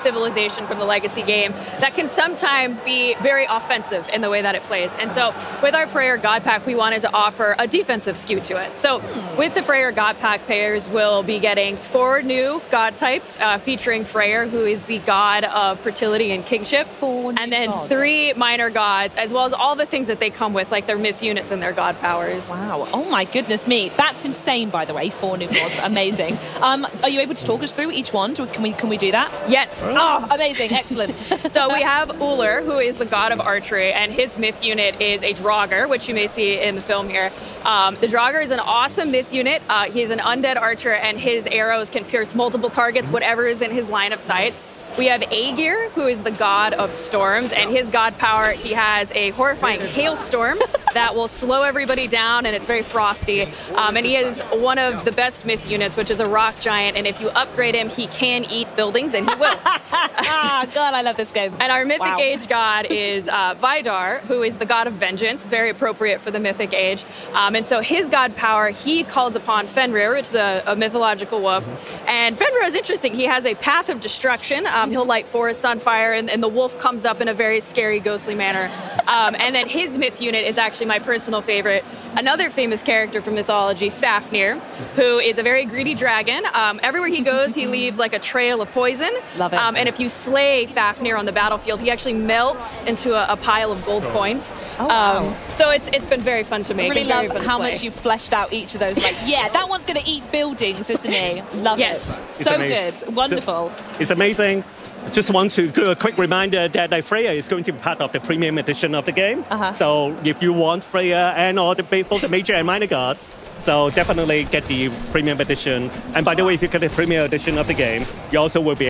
civilization from the Legacy game that can sometimes be very offensive in the way that it plays. And so with our Freyr God Pack, we wanted to offer a defensive skew to it. So with the Freyr God Pack, players will be getting four new god types uh, featuring Freyr, who is the god of fertility and kingship, Four and then gods. three minor gods, as well as all the things that they come with, like their myth units and their god powers. Wow. Oh my goodness me. That's insane, by the way. Four new gods. Amazing. Um, are you able to talk us through each one? Can we can we do that? Yes. Oh, amazing. Excellent. So we have Ullr, who is the god of archery, and his myth unit is a Draugr, which you may see in the film here. Um, the Draugr is an awesome myth unit. Uh, he's an undead archer, and his arrows can pierce multiple targets, whatever is in his line of sight. We have Aegir, who is the god of storms, and his god power, he has a horrifying hailstorm that will slow everybody down, and it's very frosty. Um, and he is one of the best myth units, which is a rock giant, and if you upgrade him, he can eat buildings, and he will. ah, God, I love this game. And our mythic Wow. age god is uh, Vidar, who is the god of vengeance, very appropriate for the mythic age. Um, and so his god power, he calls upon Fenrir, which is a, a mythological wolf. And Fenrir is interesting. He has a path of destruction. Um, he'll light forests on fire, and, and the wolf comes up in a very scary, ghostly manner. Um, and then his myth unit is actually my personal favorite. Another famous character from mythology, Fafnir, who is a very greedy dragon. Um, everywhere he goes, he leaves like a trail of poison. Love it. Um, and if you slay Fafnir on the battlefield, he actually melts into a, a pile of gold coins. Oh, wow. Um, so it's it's been very fun to I make. really love how much you've fleshed out each of those. Like, yeah, that one's going to eat buildings, isn't he? Love Yes. it. It's So amazing. good. Wonderful. It's amazing. Just want to do a quick reminder that uh, Freyr is going to be part of the premium edition of the game. Uh-huh. So if you want Freyr and all the both the major and minor gods, so definitely get the premium edition. And by the way, if you get the premium edition of the game, you also will be